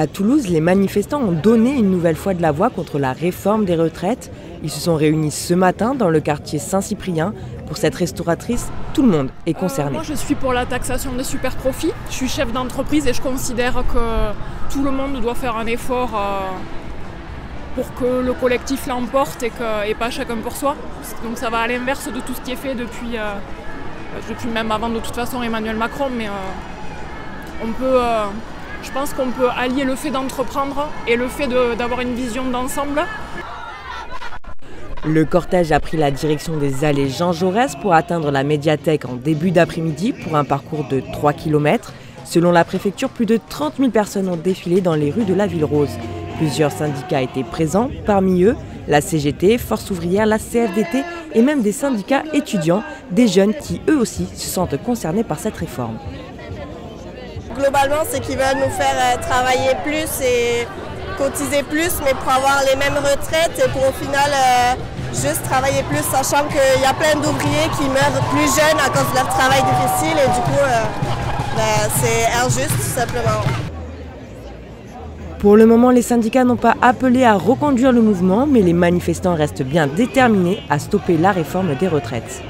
À Toulouse, les manifestants ont donné une nouvelle fois de la voix contre la réforme des retraites. Ils se sont réunis ce matin dans le quartier Saint-Cyprien. Pour cette restauratrice, tout le monde est concerné. moi, je suis pour la taxation des super profits. Je suis chef d'entreprise et je considère que tout le monde doit faire un effort pour que le collectif l'emporte et, que, pas chacun pour soi. Donc ça va à l'inverse de tout ce qui est fait depuis, euh, depuis même avant de toute façon Emmanuel Macron, mais euh, on peut, euh, je pense qu'on peut allier le fait d'entreprendre et le fait d'avoir une vision d'ensemble. Le cortège a pris la direction des allées Jean Jaurès pour atteindre la médiathèque en début d'après-midi pour un parcours de 3 km. Selon la préfecture, plus de 30 000 personnes ont défilé dans les rues de la ville rose. Plusieurs syndicats étaient présents, parmi eux la CGT, Force ouvrière, la CFDT et même des syndicats étudiants, des jeunes qui eux aussi se sentent concernés par cette réforme. Globalement, c'est qu'ils veulent nous faire euh, travailler plus et cotiser plus, mais pour avoir les mêmes retraites et pour au final euh, juste travailler plus, sachant qu'il y a plein d'ouvriers qui meurent plus jeunes à cause de leur travail difficile et du coup, euh, ben, c'est injuste tout simplement. Pour le moment, les syndicats n'ont pas appelé à reconduire le mouvement, mais les manifestants restent bien déterminés à stopper la réforme des retraites.